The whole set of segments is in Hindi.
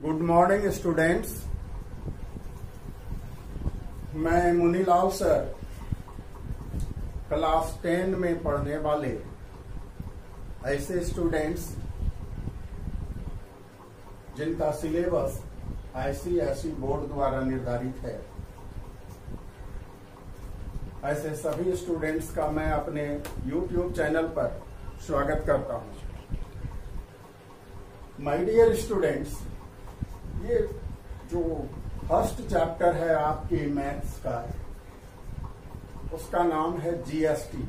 गुड मॉर्निंग स्टूडेंट्स मैं मुनीलाल सर क्लास टेन में पढ़ने वाले ऐसे स्टूडेंट्स जिनका सिलेबस आईसीएसई बोर्ड द्वारा निर्धारित है। ऐसे सभी स्टूडेंट्स का मैं अपने यूट्यूब चैनल पर स्वागत करता हूँ। माय डियर स्टूडेंट्स ये जो फ़र्स्ट चैप्टर है आपके मैथ्स का, उसका नाम है जीएसटी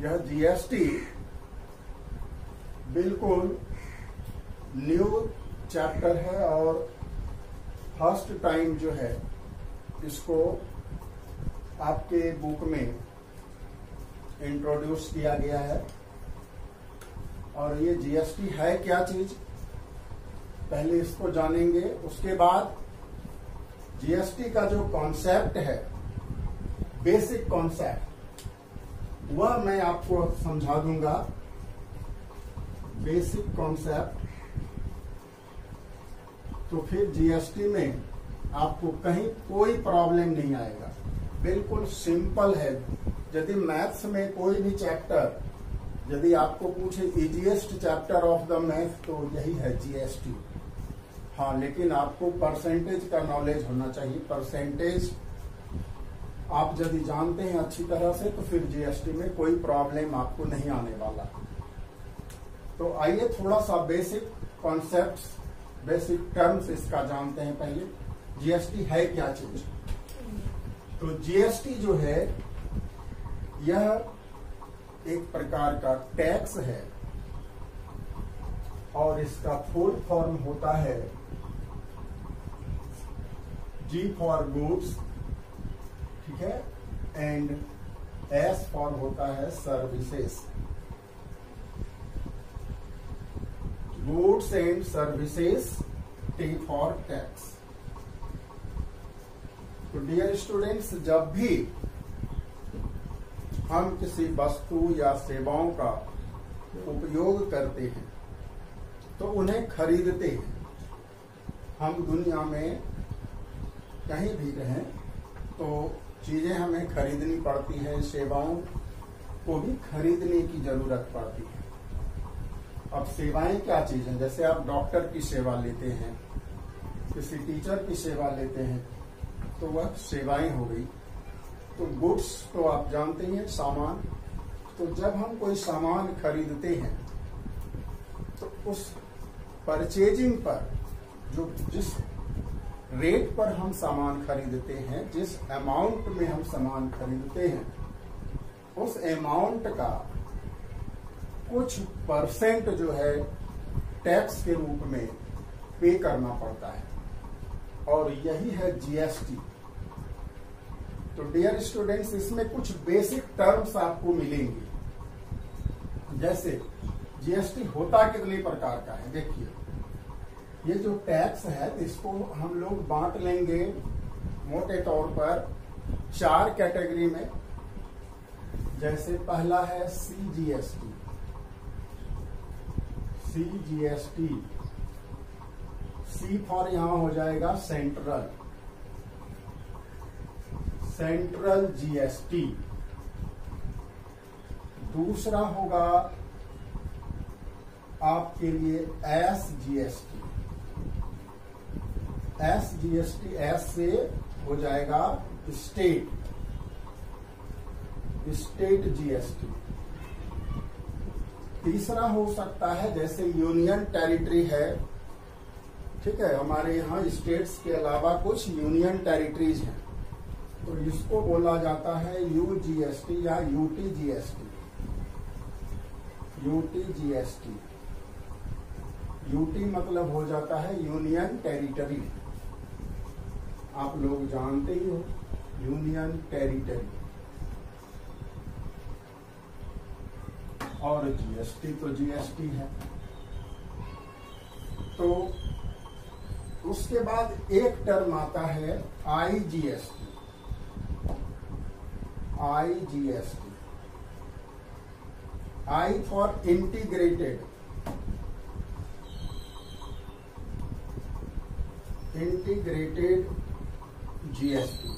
यह जीएसटी बिल्कुल न्यू चैप्टर है और फ़र्स्ट टाइम जो है, इसको आपके बुक में इंट्रोड्यूस किया गया है। और ये जीएसटी है क्या चीज़? पहले इसको जानेंगे। उसके बाद जीएसटी का जो कॉन्सेप्ट है बेसिक कॉन्सेप्ट वह मैं आपको समझा दूँगा। बेसिक कॉन्सेप्ट तो फिर जीएसटी में आपको कहीं कोई प्रॉब्लम नहीं आएगा। बिल्कुल सिंपल है। यदि मैथ्स में कोई भी चैप्टर यदि आपको पूछे easiest chapter of the math तो यही है जीएसटी हाँ लेकिन आपको परसेंटेज का नॉलेज होना चाहिए। परसेंटेज आप यदि जानते हैं अच्छी तरह से तो फिर जीएसटी में कोई प्रॉब्लम आपको नहीं आने वाला। तो आइए थोड़ा सा बेसिक कॉन्सेप्ट्स बेसिक टर्म्स इसका जानते हैं पहले। जीएसटी है क्या चीज़? तो जीएसटी जो है, यह एक प्रकार का टैक्स है। और इसका फुल फॉर्म होता है जी फॉर गुड्स ठीक है? एंड एस फॉर होता है services goods and services T for tax तो डियर स्टूडेंट्स जब भी हम किसी वस्तु या सेवाओं का उपयोग करते हैं तो उन्हें खरीदते हैं। हम दुनिया में कहीं भी रहें तो चीज़ें हमें खरीदनी पड़ती है, सेवाओं को भी खरीदने की ज़रूरत पड़ती है। अब सेवाएँ क्या चीज़ है? जैसे आप डॉक्टर की सेवा लेते हैं, किसी टीचर की सेवा लेते हैं तो वह सेवाएँ हो गई। तो गुड्स तो आप जानते ही हैं, सामान। तो जब हम कोई सामान खरीदते हैं तो उस परचेजिंग पर, जो जिस रेट पर हम सामान खरीदते हैं, जिस अमाउंट में हम सामान खरीदते हैं, उस अमाउंट का कुछ परसेंट जो है टैक्स के रूप में पे करना पड़ता है। और यही है जीएसटी तो डियर स्टूडेंट्स इसमें कुछ बेसिक टर्म्स आपको मिलेंगे। जैसे जीएसटी होता कितने प्रकार का है? देखिए। ये जो टैक्स है, इसको हम लोग बांट लेंगे मोटे तौर पर चार कैटेगरी में। जैसे पहला है सीजीएसटी सीजीएसटी सी फॉर यहाँ हो जाएगा सेंट्रल सेंट्रल जीएसटी दूसरा होगा आपके लिए S GST S GST S से हो जाएगा स्टेट स्टेट जीएसटी तीसरा हो सकता है, जैसे यूनियन टेरिटरी है, ठीक है, हमारे यहाँ स्टेट्स के अलावा कुछ यूनियन टेरिटरीज हैं। तो इसको बोला जाता है यूजीएसटी या UT GST UT GST UT मतलब हो जाता है यूनियन टेरिटरी आप लोग जानते ही हो यूनियन टेरिटरी और जीएसटी तो जीएसटी है। तो उसके बाद एक टर्म आता है IGST IGST I for integrated integrated GST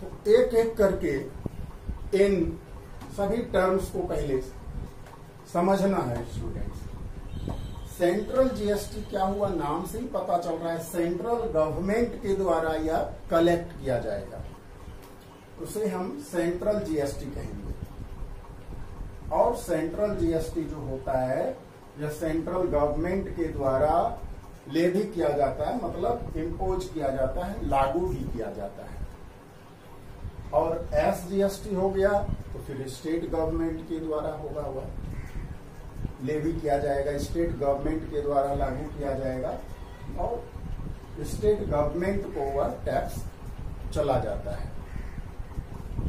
तो एक एक करके इन सभी टर्म्स को पहले समझना है स्टूडेंट्स सेंट्रल जीएसटी क्या हुआ? नाम से ही पता चल रहा है। सेंट्रल गवर्नमेंट के द्वारा यह कलेक्ट किया जाएगा। उसे हम सेंट्रल जीएसटी कहेंगे। और सेंट्रल जीएसटी जो होता है, यह सेंट्रल गवर्नमेंट के द्वारा ले भी किया जाता है मतलब इम्पोज किया जाता है, लागू भी किया जाता है। और एस जीएसटी हो गया तो फिर स्टेट गवर्नमेंट के द्वारा होगा हुआ। ले भी किया जाएगा स्टेट गवर्नमेंट के द्वारा लागू किया जाएगा, और स्टेट गवर्नमेंट को वह टैक्स चला जाता है।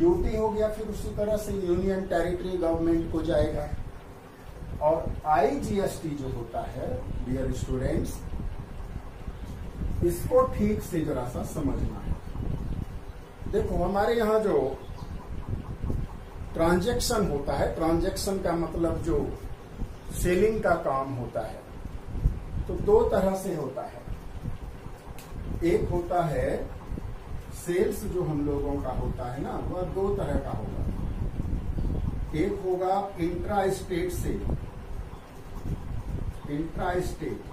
यूटी हो गया, फिर उसी तरह से यूनियन टेरिटरी गवर्नमेंट को जाएगा। और आईजीएसटी जो होता है डियर स्टूडेंट्स इसको ठीक से जरा सा समझना है। देखो, हमारे यहाँ जो ट्रांजैक्शन होता है ट्रांजैक्शन का मतलब जो सेलिंग का काम होता है तो दो तरह से होता है। एक होता है सेल्स जो हम लोगों का होता है ना, वह दो तरह का होगा। एक होगा intra state sale intra state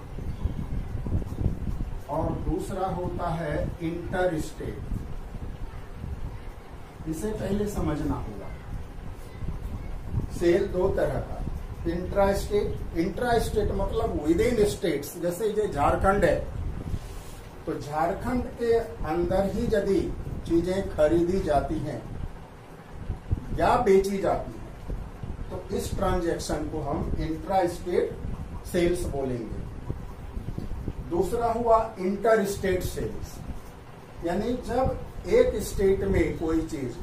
और दूसरा होता है इंटर स्टेट इसे पहले समझना होगा। सेल दो तरह का इंट्रा स्टेट इंट्रा स्टेट मतलब विद इन स्टेट्स जैसे ये झारखंड है। तो झारखंड के अंदर ही यदि चीज़ें खरीदी जाती हैं या बेची जाती हैं तो इस ट्रांजैक्शन को हम इंट्रा स्टेट सेल्स बोलेंगे। दूसरा हुआ इंटर स्टेट सेल्स। यानी जब एक स्टेट में कोई चीज़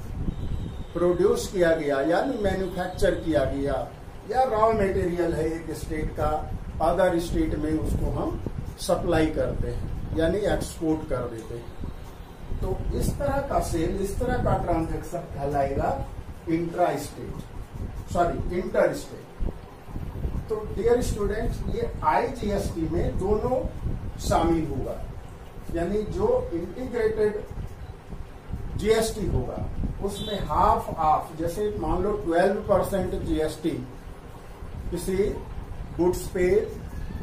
प्रोड्यूस किया गया, यानी मैन्युफैक्चर किया गया, या रॉ मटेरियल है एक स्टेट का अदर स्टेट में उसको हम सप्लाई करते हैं, यानी एक्सपोर्ट कर देते हैं। तो इस तरह का सेल इस तरह का ट्रांजेक्शन कहलाएगा intra state sorry inter state तो डियर स्टूडेंट्स ये आईजीएसटी में दोनों शामिल होगा। यानी जो इंटीग्रेटेड जीएसटी होगा, उसमें हाफ़ ऑफ़ जैसे मान लो 12 परसेंट जीएसटी किसी गुड्स पे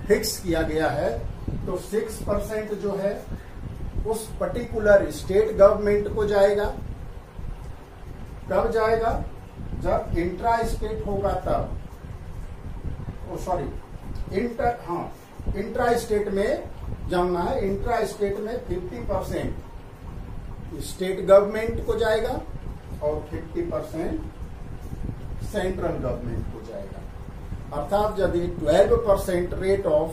फिक्स किया गया है तो 6 परसेंट जो है, उस पर्टिकुलर स्टेट गवर्नमेंट को जाएगा। कब जाएगा? जब इंट्रा स्टेट होगा तब। सॉरी इंटर हाँ इंट्रा स्टेट में जानना है इंट्रा स्टेट में 50 परसेंट स्टेट गवर्नमेंट को जाएगा और 50 परसेंट सेंट्रल गवर्नमेंट को जाएगा। अर्थात यदि 12 percent rate of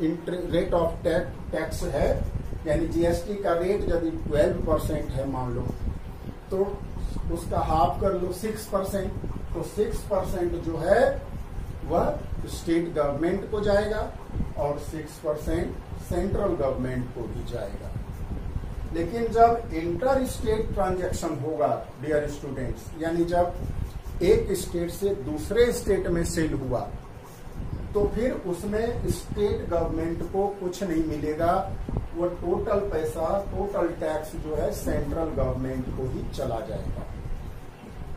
rate of tax है, यानी जीएसटी का रेट यदि 12 परसेंट है मान लो तो उसका हाफ़ कर लो 6 परसेंट तो 6 परसेंट जो है, वह स्टेट गवर्नमेंट को जाएगा और 6 परसेंट सेंट्रल गवर्नमेंट को भी जाएगा। लेकिन जब इंटर स्टेट ट्रांजेक्शन होगा डियर स्टूडेंट्स यानी जब एक स्टेट से दूसरे स्टेट में सेल हुआ तो फिर उसमें स्टेट गवर्नमेंट को कुछ नहीं मिलेगा। वो टोटल पैसा टोटल टैक्स जो है सेंट्रल गवर्नमेंट को ही चला जाएगा।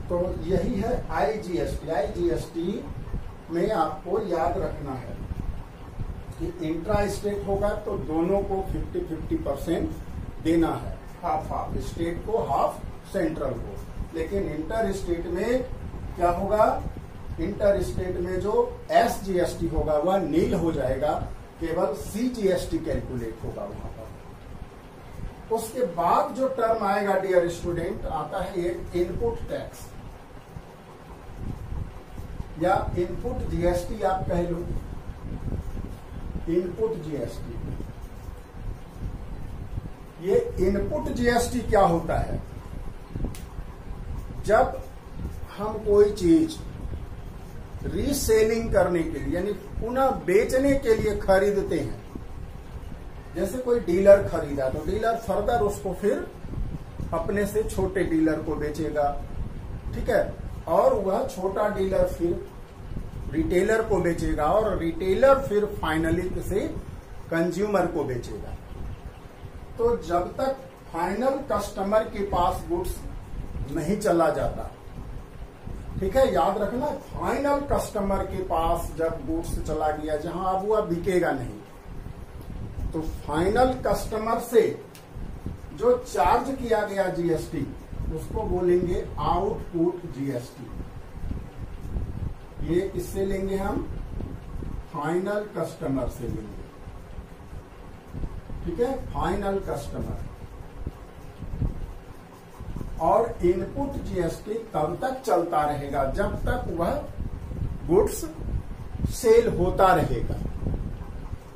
तो यही है आईजीएसटी आईजीएसटी में आपको याद रखना है कि इंट्रा स्टेट होगा तो दोनों को 50 50 परसेंट देना है। हाफ़ हाफ़ स्टेट को हाफ़ सेंट्रल को। लेकिन इंटर स्टेट में क्या होगा? इंटर स्टेट में जो एस जीएसटी होगा, वह नील हो जाएगा। केवल सी जीएसटी कैलकुलेट होगा वहाँ पर। उसके बाद जो टर्म आएगा डियर स्टूडेंट आता है एक इनपुट टैक्स या इनपुट जीएसटी आप कह लो। इनपुट जीएसटी ये इनपुट जीएसटी क्या होता है? जब हम कोई चीज़ रीसेलिंग करने के लिए, यानी पुनः बेचने के लिए खरीदते हैं, जैसे कोई डीलर खरीदा तो डीलर फर्दर उसको फिर अपने से छोटे डीलर को बेचेगा। ठीक है? और वह छोटा डीलर फिर रिटेलर को बेचेगा और रिटेलर फिर फाइनली किसी कंज्यूमर को बेचेगा। तो जब तक फाइनल कस्टमर के पास गुड्स नहीं चला जाता, ठीक है, याद रखना फाइनल कस्टमर के पास जब गुड्स चला गया, जहाँ अब वह बिकेगा नहीं तो फाइनल कस्टमर से जो चार्ज किया गया जीएसटी उसको बोलेंगे आउटपुट जीएसटी ये किससे लेंगे हम? फाइनल कस्टमर से लेंगे। ठीक है? फाइनल कस्टमर और इनपुट जीएसटी तब तक चलता रहेगा, जब तक वह गुड्स सेल होता रहेगा।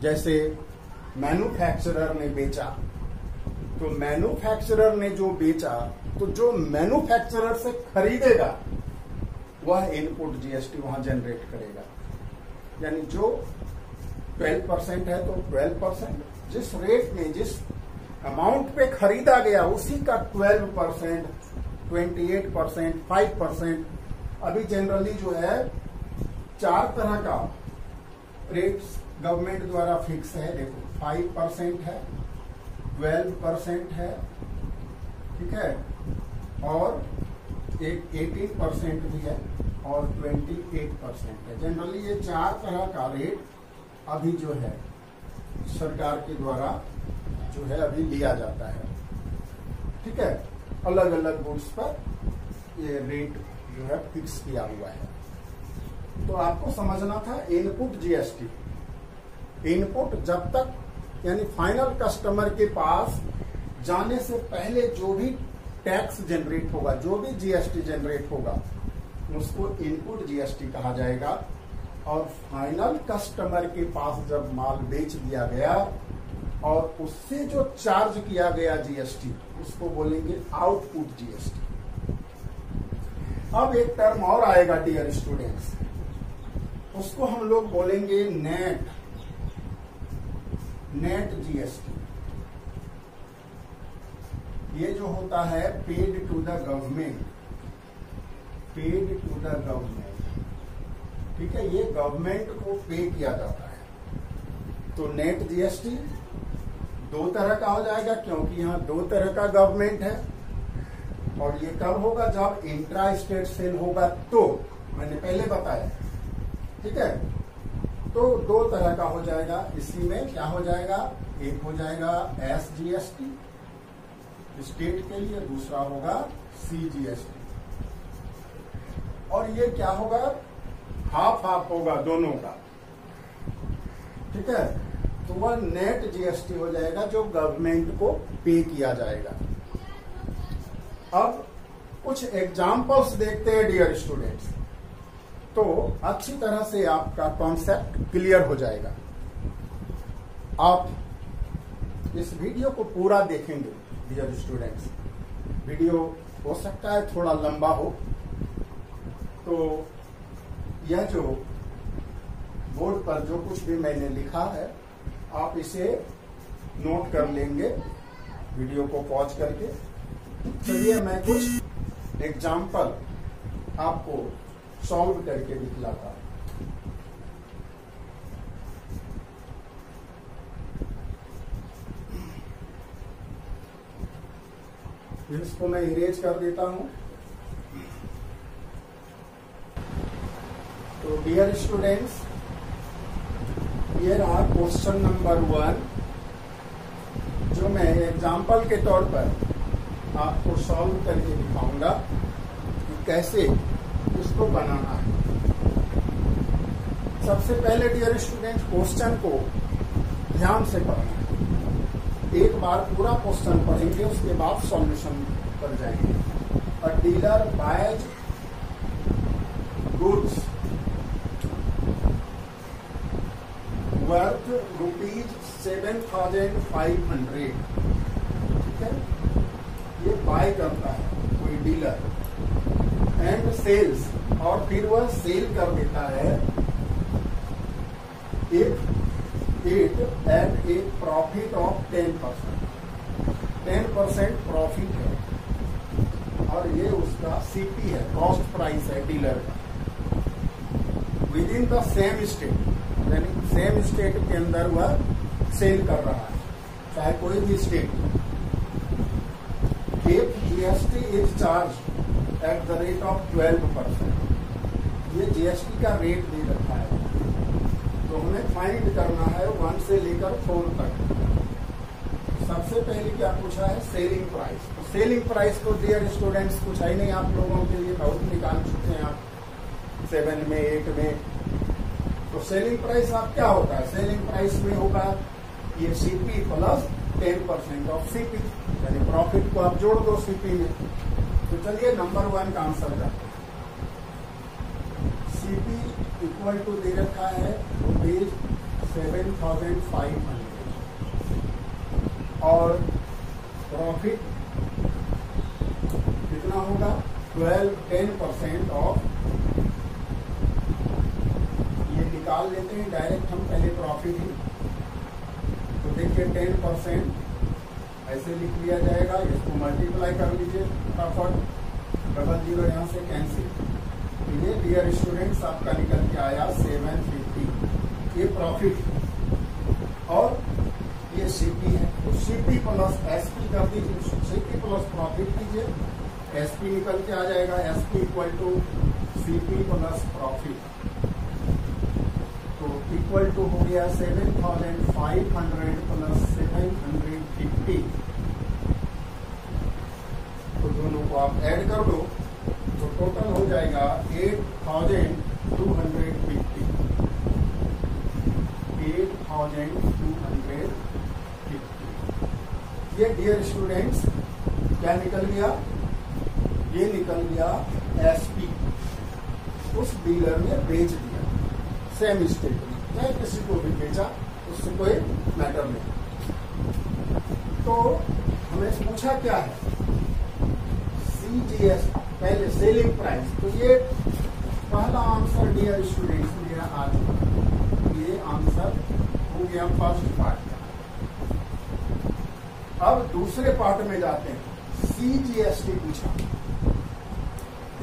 जैसे मैन्युफैक्चरर ने बेचा तो मैन्युफैक्चरर ने जो बेचा तो जो मैन्युफैक्चरर से खरीदेगा, वह इनपुट जीएसटी वहाँ जनरेट करेगा। यानी जो 12 परसेंट है तो 12 परसेंट जिस रेट में, जिस अमाउंट पे खरीदा गया, उसी का 12 percent twenty eight percent five percent अभी जनरली जो है, चार तरह का रेट गवर्नमेंट द्वारा फिक्स है। देखो फाइव परसेंट है ट्वेल्व परसेंट है, ठीक है? और एक एटीन परसेंट भी है और ट्वेंटी एट परसेंट है। जनरली ये चार तरह का रेट अभी जो है, सरकार के द्वारा जो है अभी लिया जाता है। ठीक है? अलग अलग गुड्स पर ये रेट जो है फिक्स किया हुआ है। तो आपको समझना था इनपुट जीएसटी इनपुट जब तक, यानी फाइनल कस्टमर के पास जाने से पहले जो भी टैक्स जनरेट होगा, जो भी जीएसटी जनरेट होगा, उसको इनपुट जीएसटी कहा जाएगा। और फाइनल कस्टमर के पास जब माल बेच दिया गया और उससे जो चार्ज किया गया जीएसटी उसको बोलेंगे आउटपुट जीएसटी अब एक टर्म और आएगा डियर स्टूडेंट्स उसको हम लोग बोलेंगे नेट नेट जीएसटी ये जो होता है paid to the government paid to the government ठीक है, ये गवर्नमेंट को पे किया जाता है। तो नेट जीएसटी दो तरह का हो जाएगा, क्योंकि यहाँ दो तरह का गवर्नमेंट है। और ये कब होगा? जब इंट्रा स्टेट सेल होगा तो मैंने पहले बताया। ठीक है? तो दो तरह का हो जाएगा। इसी में क्या हो जाएगा? एक हो जाएगा S G S T state के लिए दूसरा होगा सी जी और ये क्या होगा? हाफ़ हाफ़ होगा, दोनों का। ठीक है? तो वह नेट जीएसटी हो जाएगा जो गवर्नमेंट को पे किया जाएगा। अब कुछ एग्जाम्पल्स देखते हैं डियर स्टूडेंट्स तो अच्छी तरह से आपका कॉन्सेप्ट क्लियर हो जाएगा। आप इस वीडियो को पूरा देखेंगे। डियर स्टूडेंट्स वीडियो हो सकता है थोड़ा लंबा हो। तो यह जो बोर्ड पर जो कुछ भी मैंने लिखा है, आप इसे नोट कर लेंगे वीडियो को पॉज करके। चलिए मैं कुछ एग्ज़ाम्पल आपको सॉल्व करके दिखलाता इसको मैं इरेज कर देता हूँ। तो डियर स्टूडेंट्स ये रहा क्वेश्चन नंबर वन जो मैं एग्ज़ाम्पल के तौर पर आपको सॉल्व करके दिखाऊँगा कि कैसे इसको बनाना है। सबसे पहले डियर स्टूडेंट क्वेश्चन को ध्यान से पढ़ना है। एक बार पूरा क्वेश्चन पढ़ेंगे, उसके बाद सॉल्यूशन कर जाएँगे। A dealer buys goods worth rupees seven thousand five hundred ठीक है? ये बाय करता है कोई डीलर एंड सेल्स और फिर वह सेल कर देता है। If it at a profit of ten percent ten percent profit है। और ये उसका सीपी है कॉस्ट प्राइस है डीलर का। Within the same state यानी सेम स्टेट के अंदर वह सेल कर रहा है, चाहे कोई भी state if GST is charge at the rate of twelve percent ये जीएसटी का रेट दे रखा है। तो हमें फाइंड करना है वन से लेकर फोर तक। सबसे पहले क्या पूछा है? सेलिंग प्राइस तो सेलिंग प्राइस तो डियर स्टूडेंट्स कुछ है नहीं, आप लोगों के लिए बहुत निकाल चुके हैं आप। सेवन में एट में। तो सेलिंग प्राइस आप क्या होता है? सेलिंग प्राइस में होगा ये CP plus ten percent of CP यानी प्रॉफिट को आप जोड़ दो सीपी में। तो चलिए नंबर वन का आंसर करते हैं सीपी इक्वल टू दे रखा है rupees seven thousand five hundred और प्रॉफिट कितना होगा? ट्वेल्व टेन परसेंट ऑफ़ ये निकाल लेते हैं डायरेक्ट हम पहले प्रॉफिट ही। तो देखिए टेन परसेंट ऐसे लिख लिया जाएगा, इसको मल्टीप्लाई कर लीजिए, फटाफट। डबल ज़ीरो यहाँ से कैंसिल ये डियर स्टूडेंट्स आपका निकल के आया सेवन फिफ्टी ये प्रॉफिट और ये सीपी है। तो सीपी प्लस एसपी कर दीजिए सीपी प्लस प्रॉफिट कीजिए। एसपी निकल के आ जाएगा। SP equal to CP plus profit तो इक्वल टू हो गया seven thousand five hundred plus seven hundred fifty तो दोनों को आप ऐड कर दो। टोटल हो जाएगा eight thousand two hundred fifty eight thousand two hundred fifty ये डियर स्टूडेंट्स क्या निकल गया? ये निकल गया एसपी उस डीलर ने बेच दिया। सेम स्टेट में चाहे किसी को भी बेचा, उससे कोई मैटर नहीं। तो हमें पूछा क्या है? सीजीएस पहले सेलिंग प्राइस तो ये पहला आंसर डियर स्टूडेंट्स मेरा आज ये आंसर हो गया फ़र्स्ट पार्ट अब दूसरे पार्ट में जाते हैं। सीजीएसटी पूछा।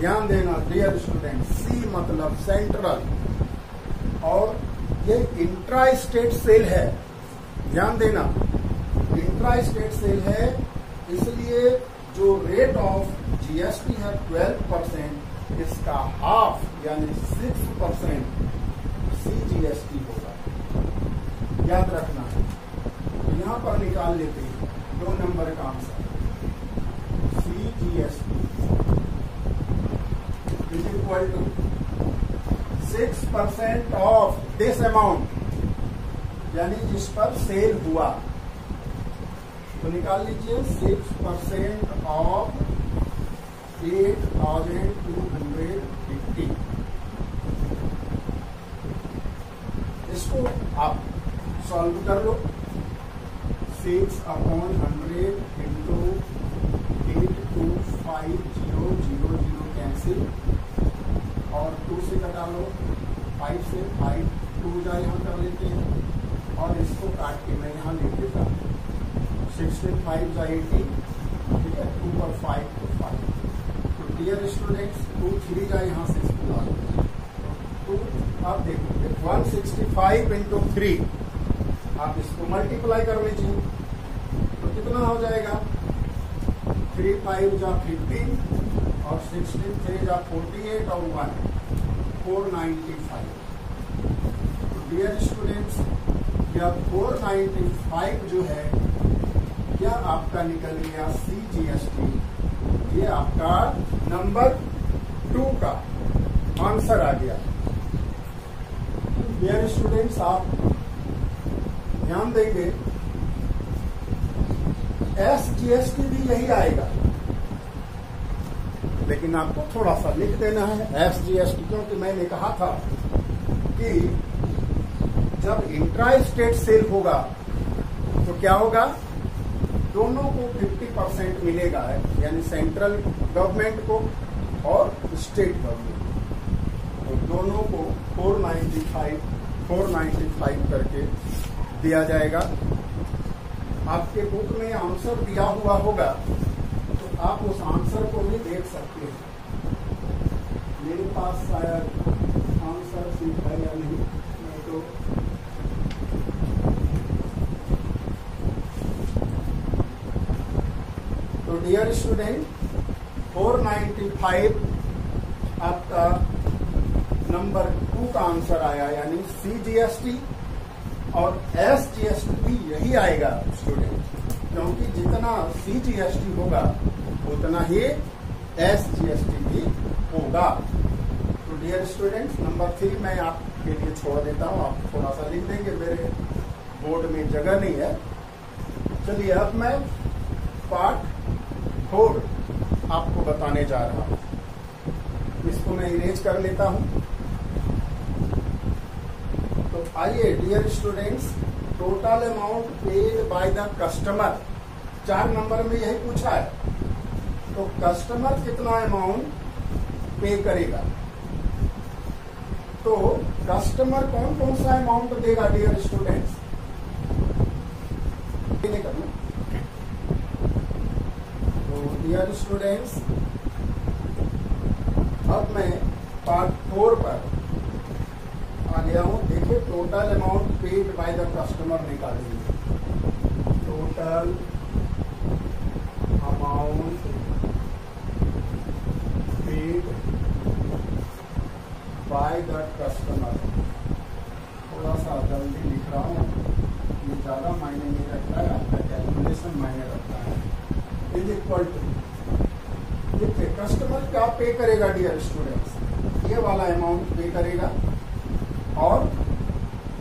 ध्यान देना डियर स्टूडेंट सी मतलब सेंट्रल और ये इंट्रा स्टेट सेल है। ध्यान देना इंट्रा स्टेट सेल है, इसलिए जो रेट ऑफ़ जीएसटी है 12 परसेंट इसका हाफ़ यानी सिक्स परसेंट सीजीएसटी होगा। याद रखना है तो यहाँ पर निकाल लेते हैं, दो नंबर का answer. C G S T is equal to six percent of this amount यानी जिस पर सेल हुआ। तो निकाल लीजिए six percent of eight thousand two hundred fifty. इसको आप सॉल्व कर लो। Six upon hundred into eight two five zero zero zero cancel और टू से कटा लो। फाइव से फाइव टू जा यहाँ कर लेते हैं। और इसको काट के मैं यहाँ लिख देता हूँ। सिक्सटीन फाइव जा एटी ठीक है? टू और five dear students two three जा यहाँ से इसको ला लो टू अब देखो one sixty five into three आप इसको मल्टीप्लाई कर लीजिए तो कितना हो जाएगा? थ्री फाइव जा फिफ्टीन और सिक्सटीन थ्री जा फोर्टी एट और one four ninety five dear students यह फोर नाइन्टी फाइव जो है यह आपका निकल गया सी जी एस टी ये आपका नंबर टू का आंसर आ गया। डियर स्टूडेंट्स आप ध्यान देंगे एस जीएसटी भी यही आएगा। लेकिन आपको थोड़ा सा लिख देना है एस जीएसटी क्योंकि मैंने कहा था कि जब इंट्रा स्टेट सेल होगा तो क्या होगा? दोनों को 50 परसेंट मिलेगा यानी सेंट्रल गवर्नमेंट को और स्टेट गवर्नमेंट तो दोनों को 495 495 करके दिया जाएगा। आपके बुक में आंसर दिया हुआ होगा तो आप उस आंसर को भी देख सकते हैं। मेरे पास शायद आंसर सीट है या नहीं नहीं तो तो डियर स्टूडेंट 495 आपका नंबर टू का आंसर आया, यानी सी जीएसटी और एस जीएसटी भी यही आएगा स्टूडेंट क्योंकि जितना सी जीएसटी होगा, उतना ही एस जीएसटी भी होगा। तो डियर स्टूडेंट्स नंबर थ्री मैं आपके लिए छोड़ देता हूँ, आप थोड़ा सा लिख देंगे, मेरे बोर्ड में जगह नहीं है। चलिए अब मैं पार्ट फोर आपको बताने जा रहा हूँ। इसको मैं इरेज कर लेता हूँ। तो आइए dear students total amount paid by the customer चार नंबर में यही पूछा है। तो कस्टमर कितना अमाउंट पे करेगा? तो कस्टमर कौन कौन सा अमाउंट देगा डियर स्टूडेंट्स करना डियर स्टूडेंट्स अब मैं पार्ट फोर पर आ गया हूँ। देखिए total amount paid by the customer निकालेंगे। Total amount paid by the customer थोड़ा सा जल्दी लिख रहा हूँ। ये ज़्यादा मायने नहीं रखता है, आपका कैलकुलेशन मायने रखता है। इज़ इक्वल टू कस्टमर क्या पे करेगा डियर स्टूडेंट्स ये वाला अमाउंट पे करेगा। और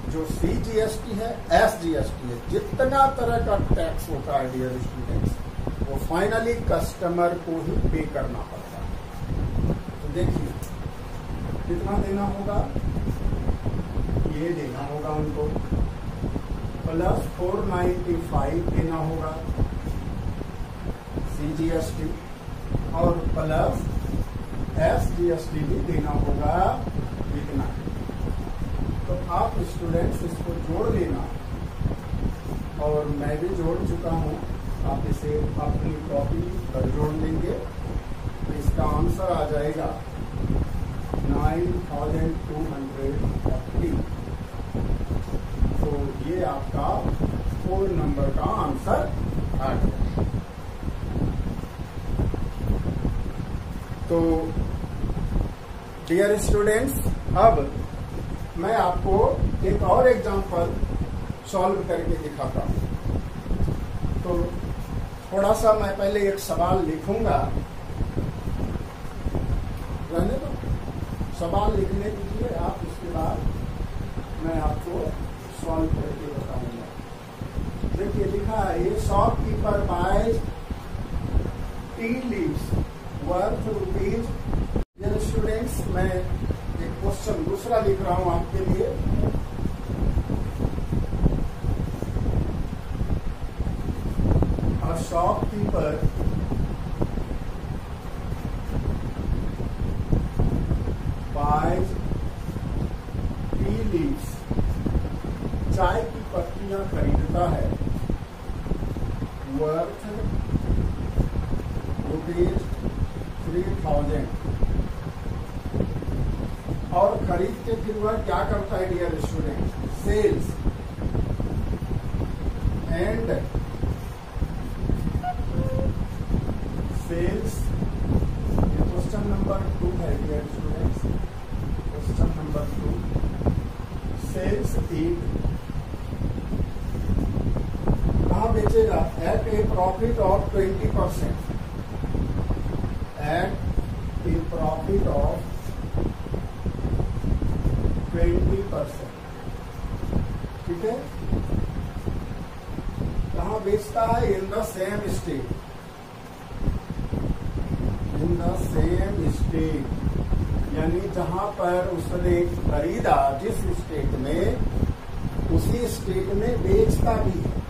जो सी जीएसटी है एस जीएसटी है, जितना तरह का टैक्स होता है डियर स्टूडेंट्स वो फाइनली कस्टमर को ही पे करना पड़ता है। तो देखिए, कितना देना होगा? ये देना होगा उनको। प्लस फोर नाइन्टी फाइव देना होगा। सीजीएसटी और plus S G S T भी देना होगा इतना। तो आप स्टूडेंट्स इसको जोड़ लेना और मैं भी जोड़ चुका हूँ। आप इसे अपनी कॉपी पर जोड़ लेंगे तो इसका आंसर आ जाएगा nine thousand two hundred forty तो ये आपका फोर नंबर का आंसर आ गया। तो डियर स्टूडेंट्स अब मैं आपको एक और एग्जांपल सॉल्व करके दिखाता हूँ। तो थोड़ा सा मैं पहले एक सवाल लिखूँगा। रहने दो। सवाल लिखने दीजिए आप उसके बाद मैं आपको सॉल्व करके बताऊँगा। देखिए, लिखा है, ये shopkeeper buy tea leaves worth rupees students मैं एक क्वेश्चन दूसरा लिख रहा हूँ आपके लिए शॉपकीपर buys टी लीव्स चाय की पत्तियाँ खरीदता है वर्थ रुपीज़ थ्री थाउज़ेंड और खरीद के फिर वह क्या करता है dear student sells and sells ये क्वेश्चन नंबर टू है dear students question number two sells at कहा बेचेगा? At a profit of twenty percent at a profit of twenty percent ठीक है? कहा बेचता है? In the same state the same state यानी जहाँ पर उसने खरीदा, जिस स्टेट में, उसी स्टेट में बेचता भी है।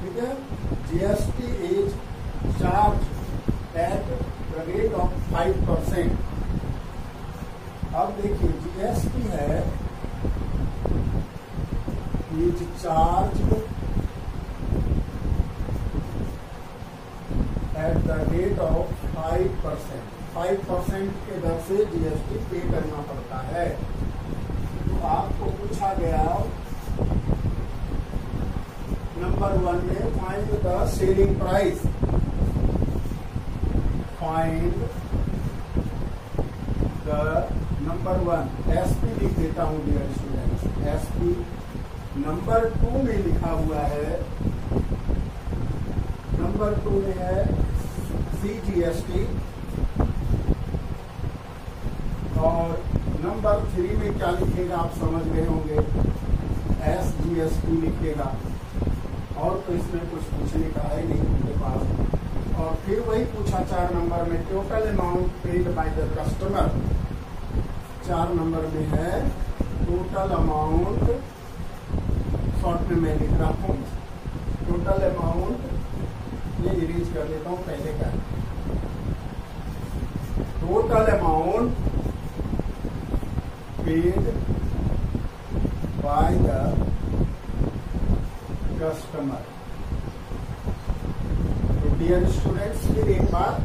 ठीक है? GST is charge at the rate of five percent अब देखिए जीएसटी है is charge at the rate of five percent five percent के दर से जीएसटी पे करना पड़ता है। तो आपको पूछा गया नंबर वन में find the selling price find the number one SP लिख देता हूँ dear students SP number two में लिखा हुआ है। नंबर टू में है सी जी एस टी और नंबर थ्री में क्या लिखेगा आप समझ गए होंगे? एस जी एस टी लिखेगा। और तो इसमें कुछ पूछने का है नहीं उनके पास। और फिर वही पूछा चार नंबर में total amount paid by the customer चार नंबर में है टोटल अमाउंट शॉर्ट में मैं लिख रहा हूँ। टोटल अमाउंट ये इरेज कर देता हूँ पहले का। Total amount paid by the customer तो डियर स्टूडेंट्स फिर एक बार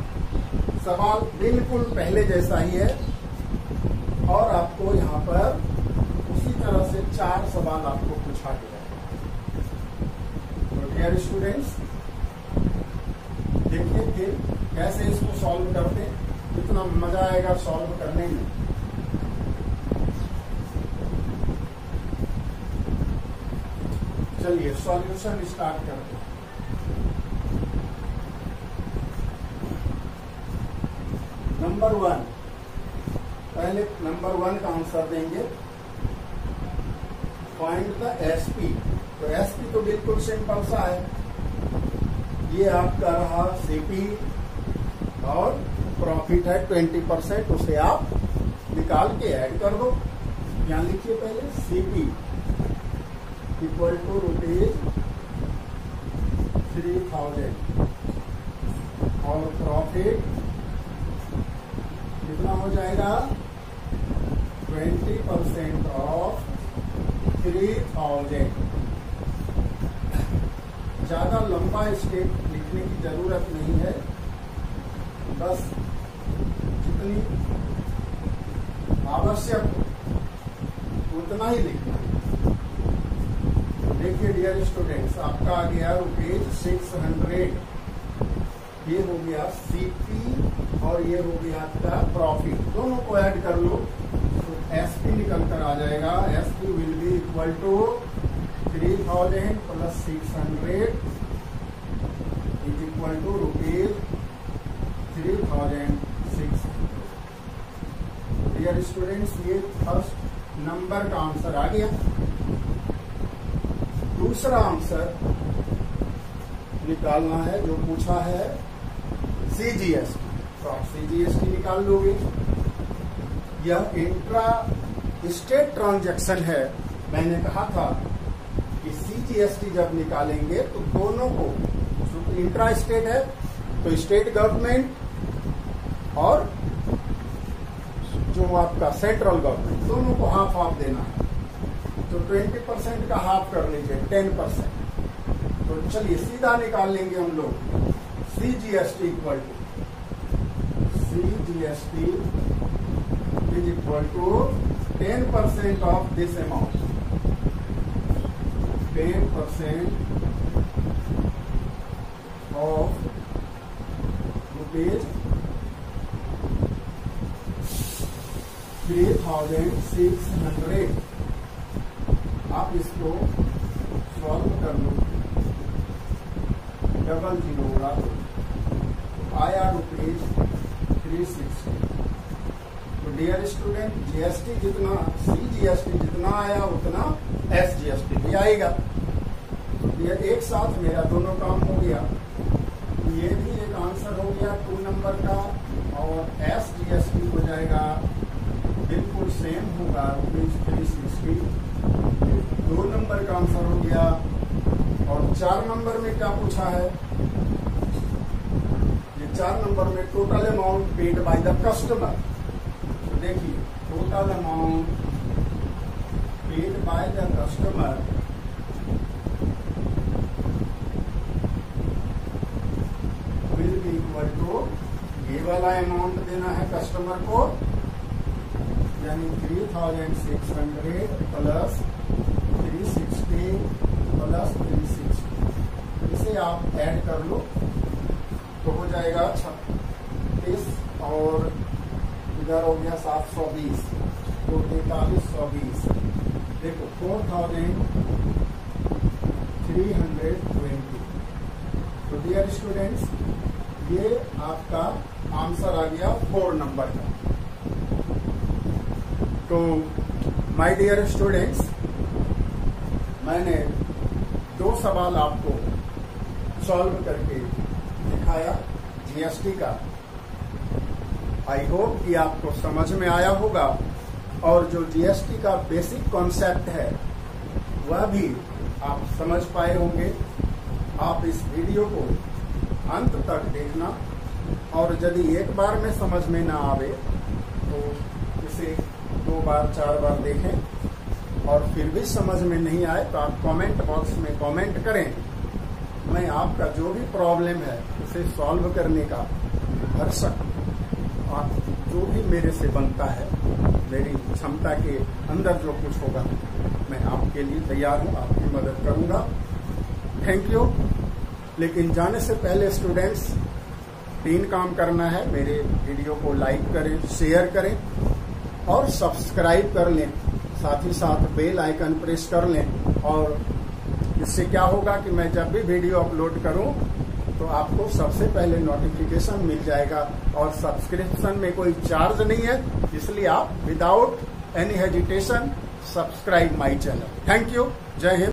सवाल बिल्कुल पहले जैसा ही है और आपको यहाँ पर उसी तरह से चार सवाल आपको पूछा गया है। तो डियर स्टूडेंट्स देखिए फिर कैसे इसको सॉल्व करते कितना मज़ा आएगा सॉल्व करने में। चलिए सॉल्यूशन स्टार्ट करते हैं। नंबर वन पहले नंबर वन का आंसर देंगे। फाइंड द एसपी तो एसपी तो बिल्कुल सिंपल सा है। ये आपका रहा सीपी और प्रॉफिट है ट्वेंटी परसेंट उसे आप निकाल के ऐड कर दो। यहाँ लिखिए पहले CP equal to rupees three thousand और प्रॉफिट कितना हो जाएगा? Twenty percent of three thousand ज़्यादा लंबा स्टेप लिखने की ज़रूरत नहीं है। बस जितनी आवश्यक, उतना ही लिखना देखिए डियर स्टूडेंट्स आपका आ गया रुपीज़ सिक्स हंड्रेड ये हो गया सीपी और ये हो गया आपका प्रॉफिट दोनों को ऐड कर लो तो एसपी निकल कर आ जाएगा। SP will be equal to three thousand plus six hundred is equal to rupees three thousand six dear students ये फ़र्स्ट नंबर का आंसर आ गया। दूसरा आंसर निकालना है, जो पूछा है सीजीएसटी तो आप सीजीएसटी निकाल लोगे। यह इंट्रा स्टेट ट्रांजैक्शन है। मैंने कहा था कि सीजीएसटी जब निकालेंगे तो दोनों को इंट्रा स्टेट है तो स्टेट गवर्नमेंट और जो आपका सेंट्रल गवर्नमेंट दोनों को हाफ़ हाफ़ देना है। तो 20 परसेंट का हाफ़ कर लीजिए 10 परसेंट तो चलिए, सीधा निकाल लेंगे हम लोग। C G S T equal to C G S T is equal to ten percent of this amount 10 percent of rupees 3600 वाला अमाउंट देना है कस्टमर को, यानी three thousand six hundred plus three sixty plus three sixty इसे आप ऐड कर लो तो हो जाएगा छत्तीस और इधर हो गया सात सौ बीस तो तैतालीस सौ बीस। देखो four thousand three hundred twenty तो डियर स्टूडेंट्स ये आपका आंसर आ गया फोर नंबर का। तो माय डियर स्टूडेंट्स मैंने दो सवाल आपको सॉल्व करके दिखाया जीएसटी का। आई होप कि आपको समझ में आया होगा और जो जीएसटी का बेसिक कॉन्सेप्ट है, वह भी आप समझ पाए होंगे। आप इस वीडियो को अंत तक देखना। और यदि एक बार में समझ में ना आवे तो इसे दो बार, चार बार देखें और फिर भी समझ में नहीं आए तो आप कमेंट बॉक्स में कमेंट करें। मैं आपका जो भी प्रॉब्लम है, उसे सॉल्व करने का भरसक जो भी मेरे से बनता है, मेरी क्षमता के अंदर जो कुछ होगा, मैं आपके लिए तैयार हूँ, आपकी मदद करूँगा। थैंक यू लेकिन जाने से पहले स्टूडेंट्स तीन काम करना है, मेरे वीडियो को लाइक करें शेयर करें और सब्सक्राइब कर लें। साथ ही साथ बेल आइकन प्रेस कर लें और इससे क्या होगा कि मैं जब भी वीडियो अपलोड करूँ तो आपको सबसे पहले नोटिफिकेशन मिल जाएगा और सब्सक्रिप्शन में कोई चार्ज नहीं है, इसलिए आप without any hesitation subscribe my channel thank you जय हिंद